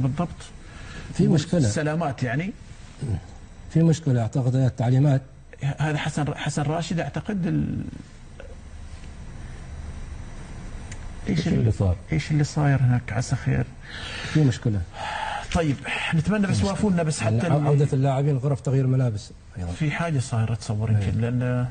بالضبط. في مشكلة. سلامات يعني؟ في مشكلة أعتقد التعليمات. هذا حسن حسن راشد أعتقد ال... إيش اللي صار؟ إيش اللي صاير هناك؟ عسى خير. في مشكلة. طيب نتمنى بس وافونا بس حتى عودة اللاعبين غرف تغيير ملابس أيضا. في حاجة صايرة تصور يمكن لأن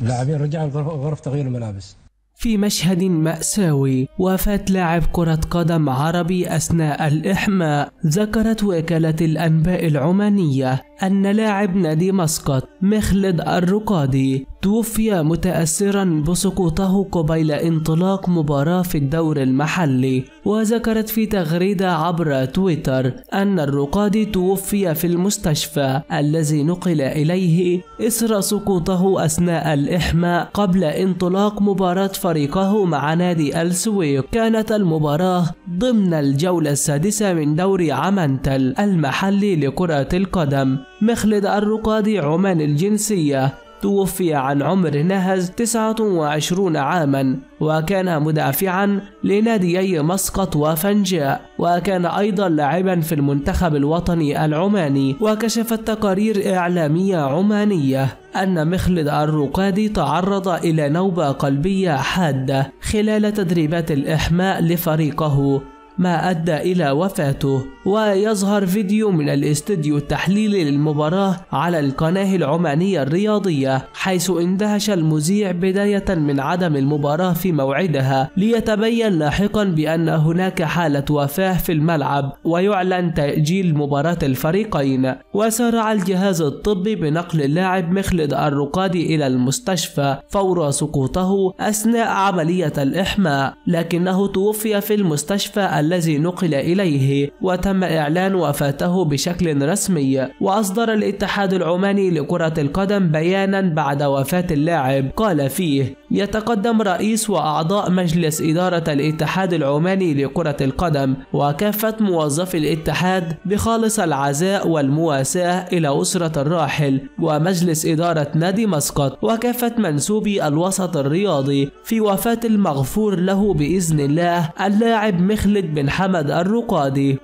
اللاعبين رجعوا غرف تغيير الملابس. في مشهد مأساوي وفاة لاعب كرة قدم عربي أثناء الإحماء. ذكرت وكالة الأنباء العمانية أن لاعب نادي مسقط مخلد الرقادي توفي متأثرا بسقوطه قبيل انطلاق مباراة في الدور المحلي. وذكرت في تغريدة عبر تويتر أن الرقادي توفي في المستشفى الذي نقل إليه إثر سقوطه أثناء الإحماء قبل انطلاق مباراة فريقه مع نادي السويق كانت المباراة ضمن الجولة السادسة من دوري عمنتل المحلي لكرة القدم. مخلد الرقادي عمان الجنسية. توفي عن عمر نهز 29 عاما وكان مدافعا لناديي مسقط وفنجاء وكان أيضا لاعبا في المنتخب الوطني العماني وكشفت تقارير إعلامية عمانية أن مخلد الرقادي تعرض إلى نوبة قلبية حادة خلال تدريبات الإحماء لفريقه. ما أدى إلى وفاته ويظهر فيديو من الاستديو التحليلي للمباراة على القناة العمانية الرياضية حيث اندهش المذيع بداية من عدم المباراة في موعدها ليتبين لاحقا بأن هناك حالة وفاة في الملعب ويعلن تأجيل مباراة الفريقين. وسارع الجهاز الطبي بنقل اللاعب مخلد الرقادي إلى المستشفى فور سقوطه أثناء عملية الإحماء لكنه توفي في المستشفى الذي نقل إليه وتم إعلان وفاته بشكل رسمي وأصدر الاتحاد العماني لكرة القدم بيانا بعد وفاة اللاعب. قال فيه يتقدم رئيس وأعضاء مجلس إدارة الاتحاد العماني لكرة القدم وكافة موظفي الاتحاد بخالص العزاء والمواساة إلى أسرة الراحل ومجلس إدارة نادي مسقط وكافة منسوبي الوسط الرياضي في وفاة المغفور له بإذن الله اللاعب مخلد بن حمد الرقادي.